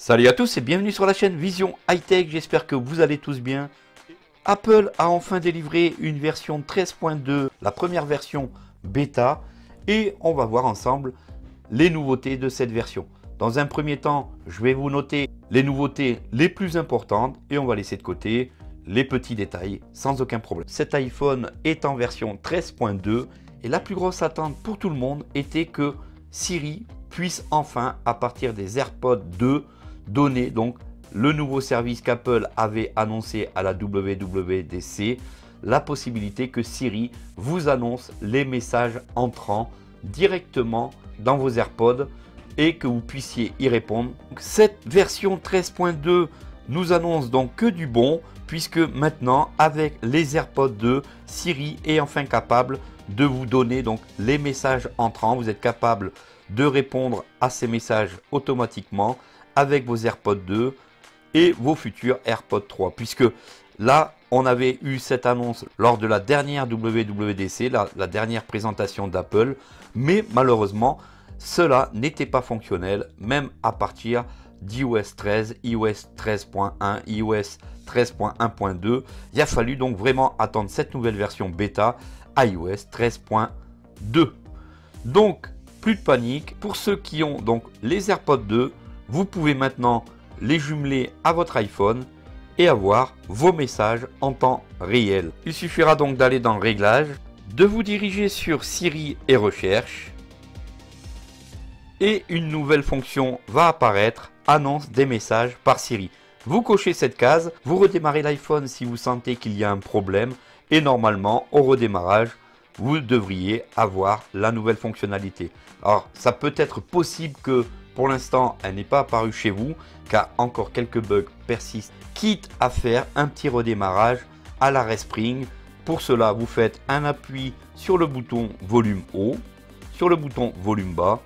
Salut à tous et bienvenue sur la chaîne Vision High Tech, j'espère que vous allez tous bien. Apple a enfin délivré une version 13.2, la première version bêta, et on va voir ensemble les nouveautés de cette version. Dans un premier temps, je vais vous noter les nouveautés les plus importantes et on va laisser de côté les petits détails sans aucun problème. Cet iPhone est en version 13.2 et la plus grosse attente pour tout le monde était que Siri puisse enfin, à partir des AirPods 2, donner donc le nouveau service qu'Apple avait annoncé à la WWDC, la possibilité que Siri vous annonce les messages entrants directement dans vos AirPods et que vous puissiez y répondre. Cette version 13.2 nous annonce donc que du bon puisque maintenant avec les AirPods 2, Siri est enfin capable de vous donner donc les messages entrants. Vous êtes capable de répondre à ces messages automatiquement avec vos AirPods 2 et vos futurs AirPods 3. Puisque là, on avait eu cette annonce lors de la dernière WWDC, la, dernière présentation d'Apple, mais malheureusement, cela n'était pas fonctionnel, même à partir d'iOS 13, iOS 13.1, iOS 13.1.2. Il a fallu donc vraiment attendre cette nouvelle version bêta iOS 13.2. Donc, plus de panique. Pour ceux qui ont donc les AirPods 2, vous pouvez maintenant les jumeler à votre iPhone et avoir vos messages en temps réel. Il suffira donc d'aller dans Réglages, de vous diriger sur Siri et Recherche et une nouvelle fonction va apparaître, annonce des messages par Siri. Vous cochez cette case, vous redémarrez l'iPhone si vous sentez qu'il y a un problème et normalement au redémarrage, vous devriez avoir la nouvelle fonctionnalité. Alors ça peut être possible que pour l'instant, elle n'est pas apparue chez vous car encore quelques bugs persistent. Quitte à faire un petit redémarrage à l'arrêt spring. Pour cela, vous faites un appui sur le bouton volume haut, sur le bouton volume bas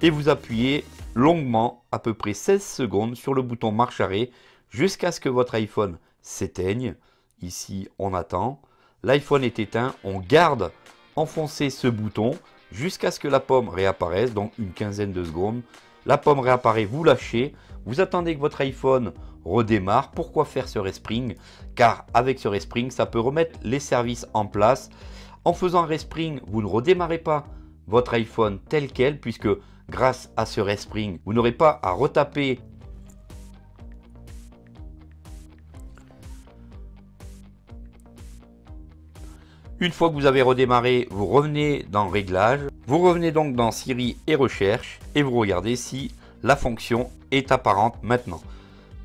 et vous appuyez longuement, à peu près 16 secondes, sur le bouton marche arrêt jusqu'à ce que votre iPhone s'éteigne. Ici, on attend. L'iPhone est éteint, on garde enfoncé ce bouton jusqu'à ce que la pomme réapparaisse, donc une quinzaine de secondes. La pomme réapparaît, vous lâchez, vous attendez que votre iPhone redémarre. Pourquoi faire ce respring? Car avec ce respring, ça peut remettre les services en place. En faisant un respring, vous ne redémarrez pas votre iPhone tel quel, puisque grâce à ce respring, vous n'aurez pas à retaper Une fois que vous avez redémarré, vous revenez dans Réglages, vous revenez donc dans Siri et Recherche et vous regardez si la fonction est apparente maintenant.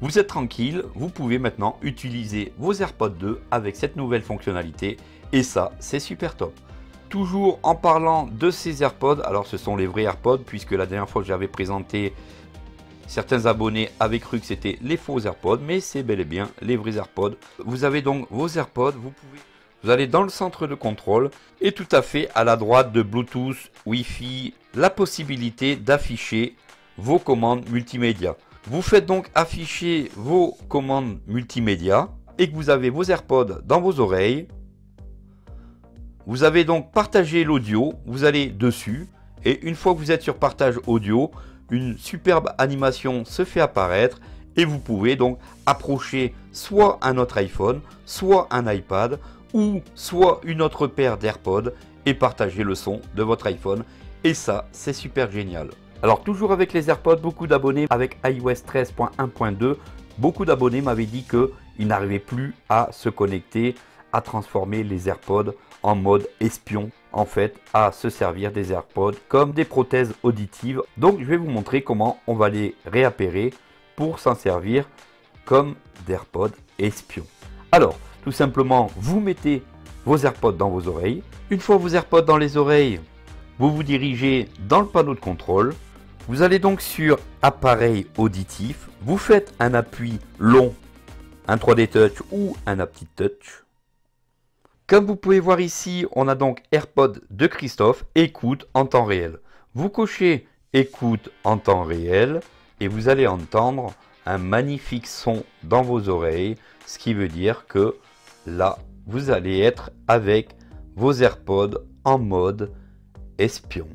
Vous êtes tranquille, vous pouvez maintenant utiliser vos AirPods 2 avec cette nouvelle fonctionnalité et ça, c'est super top. Toujours en parlant de ces AirPods, alors ce sont les vrais AirPods puisque la dernière fois que j'avais présenté Certains abonnés avaient cru que c'était les faux AirPods, mais c'est bel et bien les vrais AirPods. Vous avez donc vos AirPods, vous pouvez vous allez dans le centre de contrôle et tout à fait à la droite de Bluetooth, Wi-Fi, la possibilité d'afficher vos commandes multimédia. Vous faites donc afficher vos commandes multimédia et que vous avez vos AirPods dans vos oreilles. Vous avez donc partagé l'audio, vous allez dessus et une fois que vous êtes sur partage audio, une superbe animation se fait apparaître et vous pouvez donc approcher soit un autre iPhone, soit un iPad ou soit une autre paire d'AirPods et partager le son de votre iPhone. Et ça, c'est super génial. Alors toujours avec les AirPods, beaucoup d'abonnés avec iOS 13.1.2, beaucoup d'abonnés m'avaient dit qu'ils n'arrivaient plus à se connecter, à transformer les AirPods en mode espion, en fait, à se servir des AirPods comme des prothèses auditives. Donc je vais vous montrer comment on va les réappairer pour s'en servir comme d'AirPods espions. Alors, tout simplement, vous mettez vos AirPods dans vos oreilles. Une fois vos AirPods dans les oreilles, vous vous dirigez dans le panneau de contrôle. Vous allez donc sur appareil auditif. Vous faites un appui long, un 3D Touch ou un Aptitude Touch. Comme vous pouvez voir ici, on a donc AirPods de Christophe, écoute en temps réel. Vous cochez écoute en temps réel et vous allez entendre un magnifique son dans vos oreilles, ce qui veut dire que là, vous allez être avec vos AirPods en mode espion.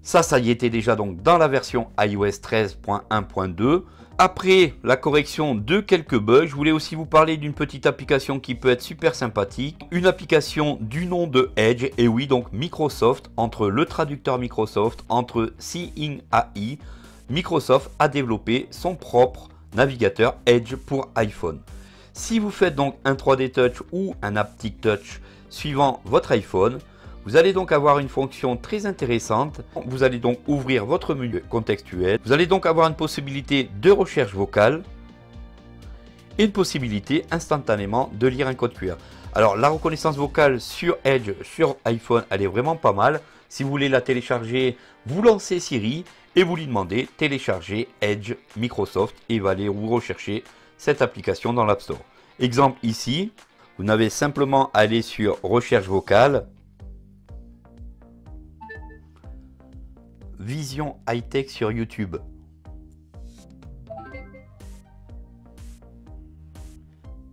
Ça, ça y était déjà donc dans la version iOS 13.1.2. Après la correction de quelques bugs, je voulais aussi vous parler d'une petite application qui peut être super sympathique. Une application du nom de Edge, et oui donc Microsoft, entre le traducteur Microsoft, entre Seeing AI, Microsoft a développé son propre navigateur Edge pour iPhone. Si vous faites donc un 3D Touch ou un Haptic Touch suivant votre iPhone, vous allez donc avoir une fonction très intéressante. Vous allez donc ouvrir votre menu contextuel. Vous allez donc avoir une possibilité de recherche vocale et une possibilité instantanément de lire un code QR. Alors la reconnaissance vocale sur Edge, sur iPhone, elle est vraiment pas mal. Si vous voulez la télécharger, vous lancez Siri et vous lui demandez télécharger Edge Microsoft et va aller vous rechercher cette application dans l'App Store. Exemple ici, vous n'avez simplement à aller sur recherche vocale Vision high-tech sur YouTube.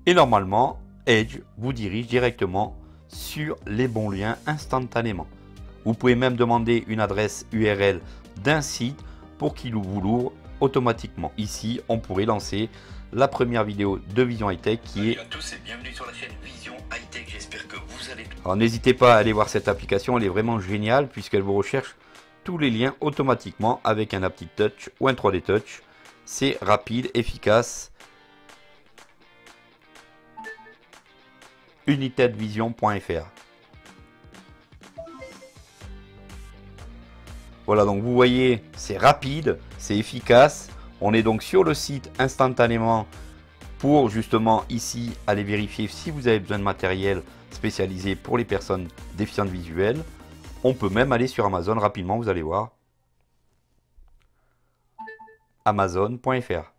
Et normalement, Edge vous dirige directement sur les bons liens instantanément. Vous pouvez même demander une adresse URL d'un site pour qu'il vous l'ouvre automatiquement. Ici, on pourrait lancer la première vidéo de Vision High Tech qui est. à tous et bienvenue sur la chaîne Vision High Tech. J'espère que vous allez. Alors n'hésitez pas à aller voir cette application, elle est vraiment géniale puisqu'elle vous recherche tous les liens automatiquement avec un Aptic Touch ou un 3D Touch. C'est rapide, efficace. unitedvision.fr Voilà, donc vous voyez, c'est rapide, c'est efficace. On est donc sur le site instantanément pour justement ici aller vérifier si vous avez besoin de matériel spécialisé pour les personnes déficientes visuelles. On peut même aller sur Amazon rapidement, vous allez voir. Amazon.fr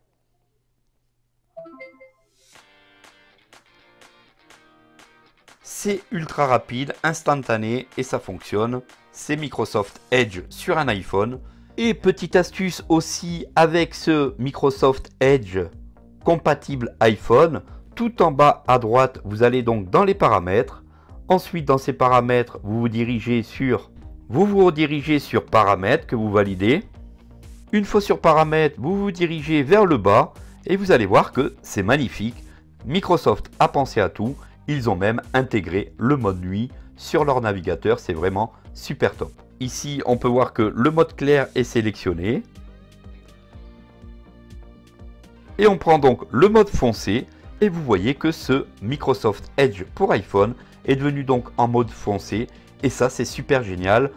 C'est ultra rapide, instantané et ça fonctionne. C'est Microsoft Edge sur un iPhone. Et petite astuce aussi avec ce Microsoft Edge compatible iPhone, tout en bas à droite, vous allez donc dans les paramètres Ensuite, dans ces paramètres, vous vous dirigez sur vous vous redirigez sur paramètres que vous validez. Une fois sur paramètres, vous vous dirigez vers le bas et vous allez voir que c'est magnifique. Microsoft a pensé à tout. Ils ont même intégré le mode nuit sur leur navigateur. C'est vraiment super top. Ici, on peut voir que le mode clair est sélectionné. Et on prend donc le mode foncé. Et vous voyez que ce Microsoft Edge pour iPhone est devenu donc en mode foncé. Et ça, c'est super génial.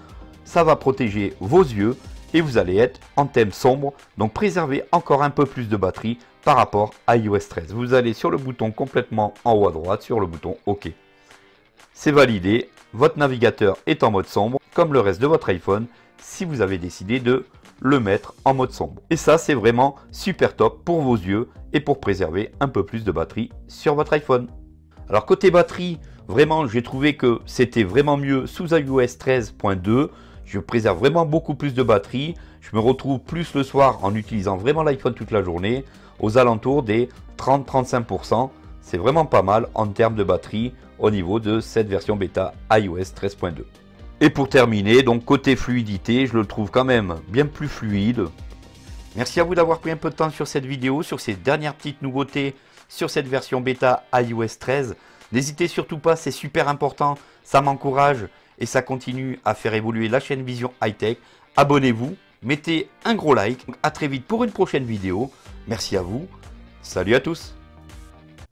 Ça va protéger vos yeux et vous allez être en thème sombre. Donc préservez encore un peu plus de batterie par rapport à iOS 13. Vous allez sur le bouton complètement en haut à droite, sur le bouton OK. C'est validé. Votre navigateur est en mode sombre, comme le reste de votre iPhone, si vous avez décidé de le mettre en mode sombre. Et ça, c'est vraiment super top pour vos yeux et pour préserver un peu plus de batterie sur votre iPhone. Alors côté batterie, Vraiment, j'ai trouvé que c'était vraiment mieux sous iOS 13.2. Je préserve vraiment beaucoup plus de batterie. Je me retrouve plus le soir en utilisant vraiment l'iPhone toute la journée, aux alentours des 30-35%. C'est vraiment pas mal en termes de batterie au niveau de cette version bêta iOS 13.2. Et pour terminer, donc côté fluidité, je le trouve quand même bien plus fluide. Merci à vous d'avoir pris un peu de temps sur cette vidéo, sur ces dernières petites nouveautés sur cette version bêta iOS 13. N'hésitez surtout pas, c'est super important, ça m'encourage et ça continue à faire évoluer la chaîne Vision High Tech. Abonnez-vous, mettez un gros like. A très vite pour une prochaine vidéo. Merci à vous. Salut à tous